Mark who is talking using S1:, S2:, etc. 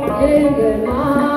S1: Amen.